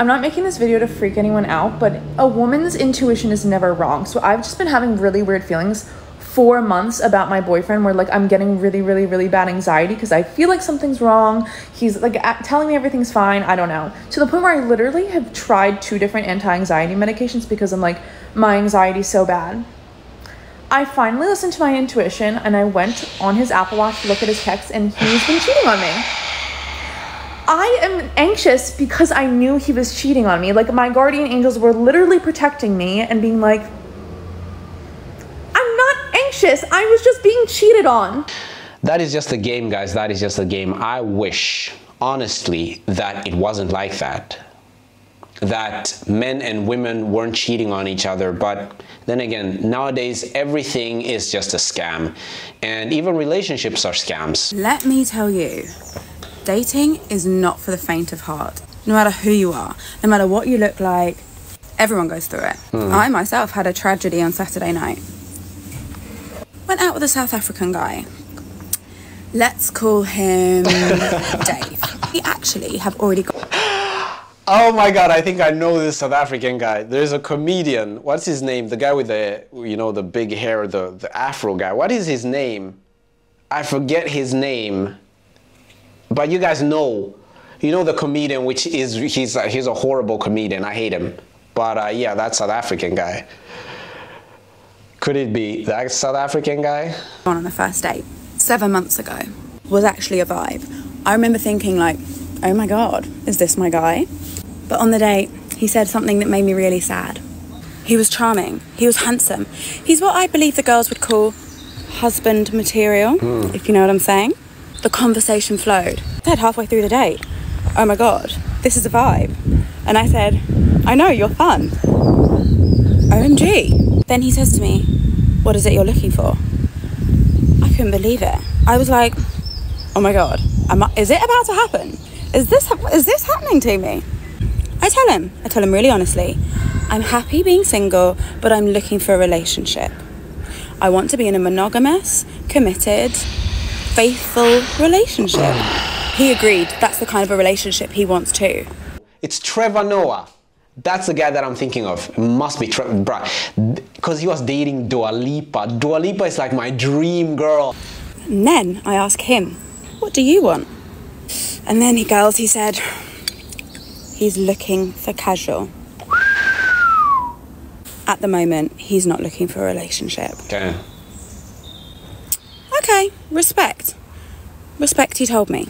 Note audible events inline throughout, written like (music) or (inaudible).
I'm not making this video to freak anyone out, but a woman's intuition is never wrong. So I've just been having really weird feelings four months about my boyfriend where like I'm getting really, really, really bad anxiety because I feel like something's wrong. He's like telling me everything's fine. I don't know. To the point where I literally have tried two different anti anxiety medications because I'm like, my anxiety's so bad. I finally listened to my intuition and I went on his Apple Watch to look at his texts and he's been cheating on me. I am anxious because I knew he was cheating on me. Like my guardian angels were literally protecting me and being like, I'm not anxious. I was just being cheated on. That is just a game, guys. That is just a game. I wish, honestly, that it wasn't like that. That men and women weren't cheating on each other. But then again, nowadays, everything is just a scam. And even relationships are scams. Let me tell you, dating is not for the faint of heart. No matter who you are, no matter what you look like, everyone goes through it. Hmm. I myself had a tragedy on Saturday night. Went out with a South African guy. Let's call him (laughs) Dave. We actually have already got (gasps) Oh my god, I think I know this South African guy. There's a comedian. What's his name? The guy with the, you know, the big hair, the, the afro guy. What is his name? I forget his name. But you guys know. You know the comedian, which is, he's, a- he's a horrible comedian. I hate him. But uh, yeah, that South African guy. Could it be that South African guy? on on the first date seven months ago was actually a vibe. I remember thinking like, oh my god, is this my guy? But on the date, he said something that made me really sad. He was charming. He was handsome. He's what I believe the girls would call husband material, if you know what I'm saying. The conversation flowed. I said halfway through the date, oh my god, this is a vibe. And I said, I know, you're fun. OMG. Then he says to me, what is it you're looking for? I couldn't believe it. I was like, "Oh my god, I, is it about to happen? Is this is this happening to me?" I tell him, I tell him really honestly, I'm happy being single, but I'm looking for a relationship. I want to be in a monogamous, committed, faithful relationship. He agreed. That's the kind of a relationship he wants too. It's Trevor Noah. That's the guy that I'm thinking of. It must be Trevor, because he was dating Dua Lipa. Dua Lipa is like my dream girl. And then I ask him, What do you want? And then he girls, he said, He's looking for casual. At the moment, he's not looking for a relationship. Okay. Okay, respect. Respect, he told me.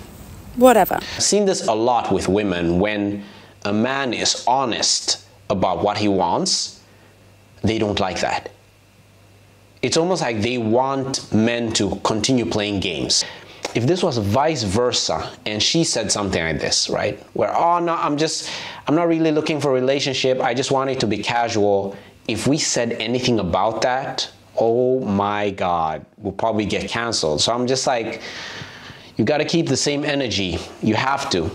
Whatever. I've seen this a lot with women when a man is honest about what he wants, they don't like that. It's almost like they want men to continue playing games. If this was vice versa and she said something like this, right? Where, oh no, I'm just, I'm not really looking for a relationship, I just want it to be casual. If we said anything about that, oh my God, we'll probably get canceled. So I'm just like, you gotta keep the same energy. You have to.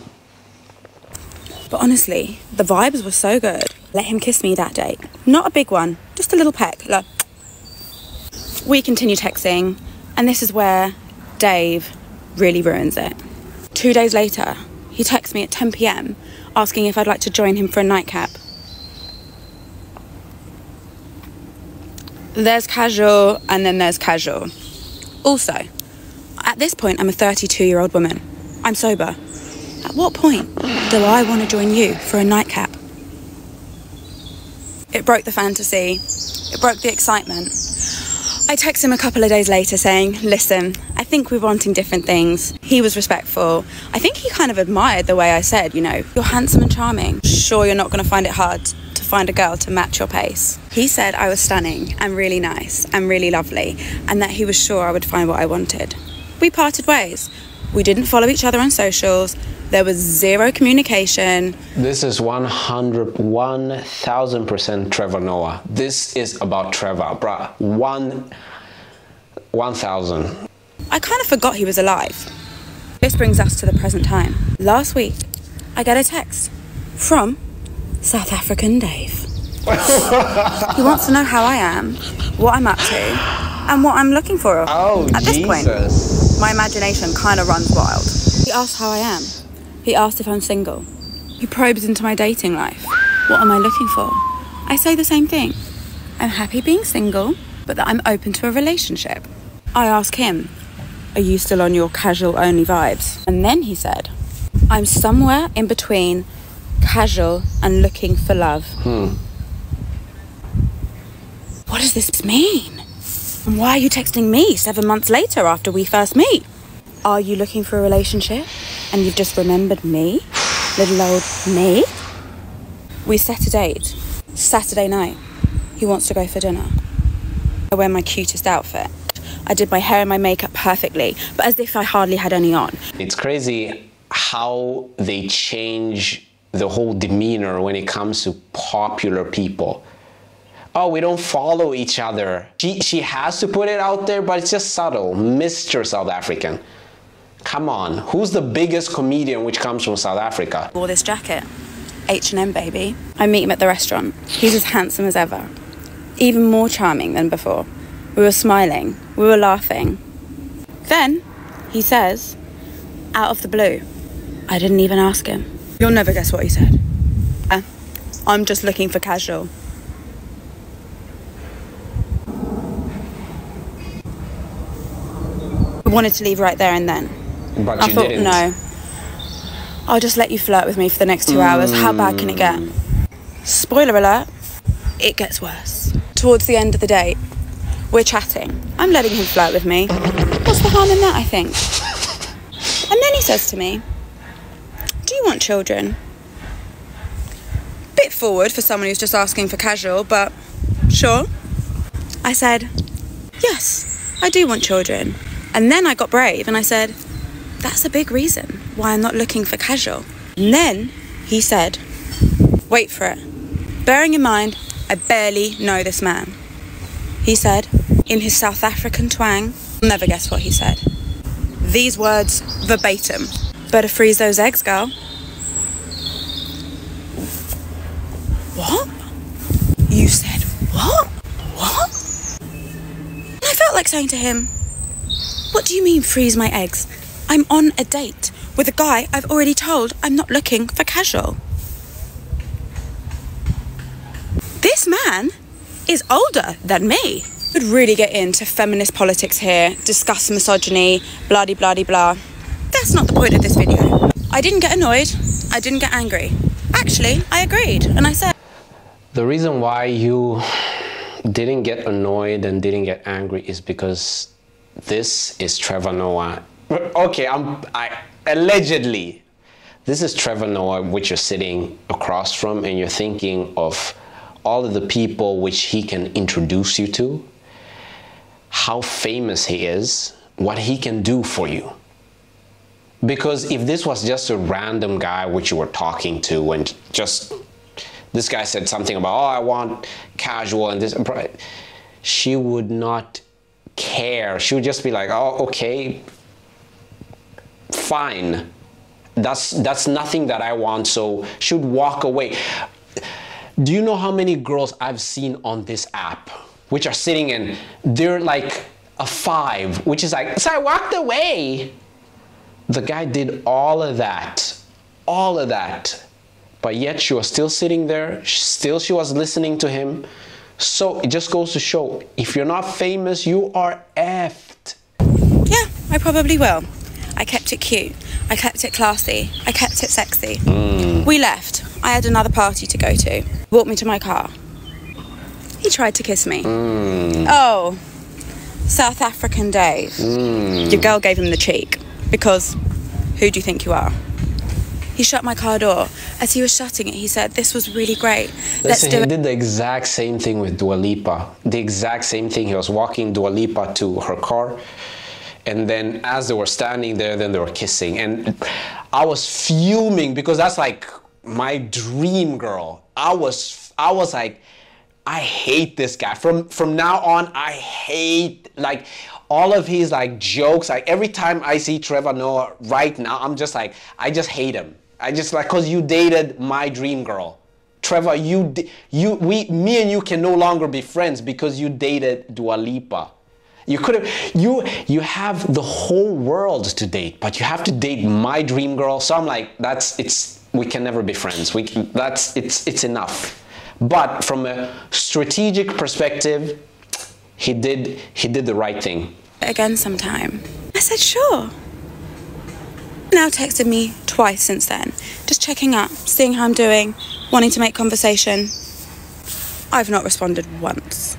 But honestly, the vibes were so good. Let him kiss me that day. Not a big one, just a little peck. Like, we continue texting, and this is where Dave really ruins it. Two days later, he texts me at 10 pm asking if I'd like to join him for a nightcap. There's casual, and then there's casual. Also, at this point, I'm a 32 year old woman. I'm sober. At what point do I want to join you for a nightcap? It broke the fantasy, it broke the excitement. I text him a couple of days later saying, Listen, I think we're wanting different things. He was respectful. I think he kind of admired the way I said, You know, you're handsome and charming. Sure, you're not going to find it hard find a girl to match your pace. He said I was stunning and really nice and really lovely, and that he was sure I would find what I wanted. We parted ways. We didn't follow each other on socials. There was zero communication. This is 100, 1000% Trevor Noah. This is about Trevor, bruh. One, 1000. I kind of forgot he was alive. This brings us to the present time. Last week, I get a text from South African Dave. (laughs) he wants to know how I am, what I'm up to, and what I'm looking for Oh, at this point. Jesus. My imagination kind of runs wild. He asked how I am. He asked if I'm single. He He probes into my dating life. What am I looking for? I say the same thing. I'm happy being single, but that I'm open to a relationship. I ask him, Are you still on your casual only vibes? And then he said, I'm somewhere in between casual and looking for love. Hmm. What does this mean? And why are you texting me seven months later after we first meet? Are you looking for a relationship and you've just remembered me? Little old me? We set a date. Saturday night. He wants to go for dinner. I wear my cutest outfit. I did my hair and my makeup perfectly, but as if I hardly had any on. It's crazy how they change the whole demeanor when it comes to popular people. Oh, we don't follow each other. She, she has to put it out there, but it's just subtle. Mr. South African. Come on, who's the biggest comedian which comes from South Africa? Wore this jacket. H&M baby. I meet him at the restaurant. He's as handsome as ever. Even more charming than before. We were smiling. We were laughing. Then, he says, out of the blue, I didn't even ask him. You'll never guess what he said. Uh, I'm just looking for casual. I wanted to leave right there and then. But I thought, didn't. no. I'll just let you flirt with me for the next two hours. How bad can it get? Spoiler alert, it gets worse. Towards the end of the date, we're chatting. I'm letting him flirt with me. What's the harm in that, I think? And then he says to me, want children? Bit forward for someone who's just asking for casual, but sure. I said, Yes, I do want children. And then I got brave and I said, That's a big reason why I'm not looking for casual. And then he said, Wait for it. Bearing in mind, I barely know this man. He said, in his South African twang, I'll never guess what he said. These words verbatim. Better freeze those eggs, girl. What? You said what? What? And I like saying to him, What do you mean freeze my eggs? I'm on a date with a guy I've already told I'm not looking for casual. This man is older than me. Would really get into feminist politics here, discuss misogyny, blah blah blah blah. That's not the point of this video. I didn't get annoyed. I didn't get angry. Actually, I agreed and I said, The reason why you didn't get annoyed and didn't get angry is because this is Trevor Noah. Okay, I'm I allegedly this is Trevor Noah which you're sitting across from and you're thinking of all of the people which he can introduce you to, how famous he is, what he can do for you. Because if this was just a random guy which you were talking to and just this guy said something about oh I want casual and this she would not care. She would just be like, "Oh, okay. Fine. That's that's nothing that I want." So she would walk away. Do you know how many girls I've seen on this app which are sitting and they're like a 5, which is like, "So I walked away." The guy did all of that. All of that but yet she was still sitting there still she was listening to him so it just goes to show if you're not famous you are effed Yeah, I probably will. I kept it cute. I kept it classy. I kept it sexy. Mm. We left. I had another party to go to. Walked me to my car. He tried to kiss me. Mm. Oh, South African days. Mm. Your girl gave him the cheek. Because who do you think you are? He shut my car door. As he was shutting it, he said, This was really great. Let's Listen, do he did the exact same thing with Dua Lipa. The exact same thing. He was walking Dua Lipa to her car, and then as they were standing there, then they were kissing. And I was fuming because that's like my dream girl. I was, I was like, I hate this guy. From from now on, I hate like all of his like jokes. Like every time I see Trevor Noah right now, I'm just like, I just hate him. I just like cause you dated my dream girl. Trevor, you you we me and you can no longer be friends because you dated Dua Lipa. You could have you you have the whole world to date, but you have to date my dream girl. So I'm like, that's it's we can never be friends. We can, that's it's it's enough. But from a strategic perspective, he did he did the right thing. Again sometime. I said sure. Now texted me twice since then, just checking up, seeing how I'm doing, wanting to make conversation. I've not responded once.